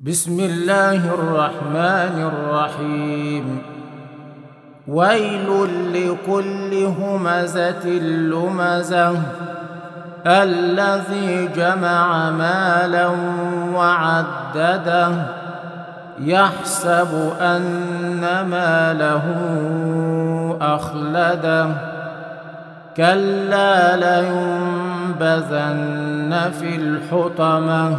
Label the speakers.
Speaker 1: بسم الله الرحمن الرحيم. ويل لكل همزة لمزة الذي جمع مالا وعدده يحسب أن ماله أخلده. كلا لينبذن في الحطمة